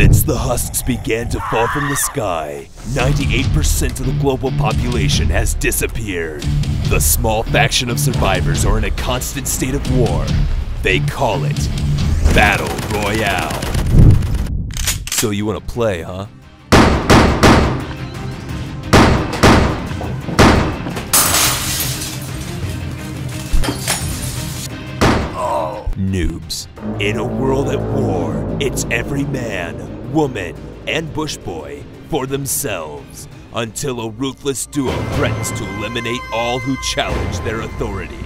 Since the husks began to fall from the sky, 98% of the global population has disappeared. The small faction of survivors are in a constant state of war. They call it Battle Royale. So you wanna play, huh? Noobs. In a world at war, it's every man, woman, and bush boy for themselves until a ruthless duo threatens to eliminate all who challenge their authority.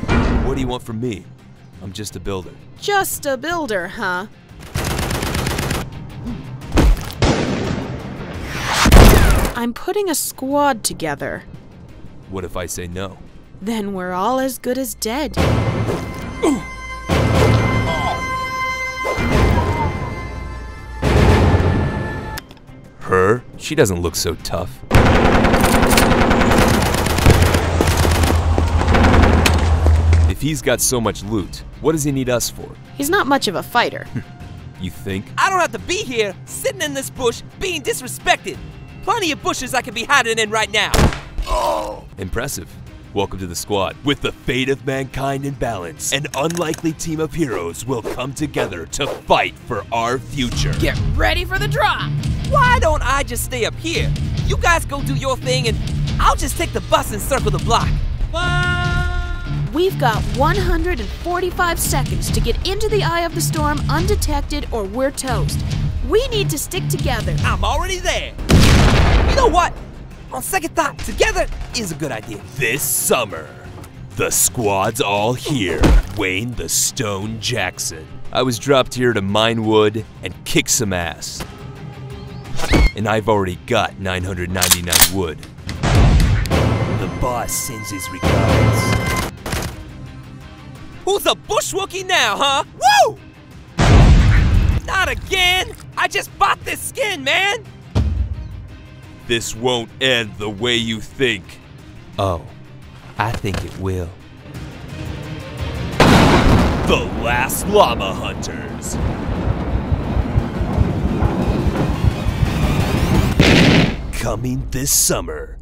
What do you want from me? I'm just a builder. Just a builder, huh? I'm putting a squad together. What if I say no? Then we're all as good as dead. Her? She doesn't look so tough. If he's got so much loot, what does he need us for? He's not much of a fighter. You think? I don't have to be here, sitting in this bush, being disrespected. Plenty of bushes I could be hiding in right now. Oh! Impressive. Welcome to the squad. With the fate of mankind in balance, an unlikely team of heroes will come together to fight for our future. Get ready for the drop! Why don't I just stay up here? You guys go do your thing and I'll just take the bus and circle the block. We've got 145 seconds to get into the eye of the storm undetected or we're toast. We need to stick together. I'm already there. You know what? On second thought, together is a good idea. This summer, the squad's all here. Wayne the Stone Jackson. I was dropped here to mine wood and kick some ass. And I've already got 999 wood. The boss sends his regards. Who's a bushwookie now, huh? Woo! Not again! I just bought this skin, man! This won't end the way you think. Oh, I think it will. The Last Llama Hunters. Coming this summer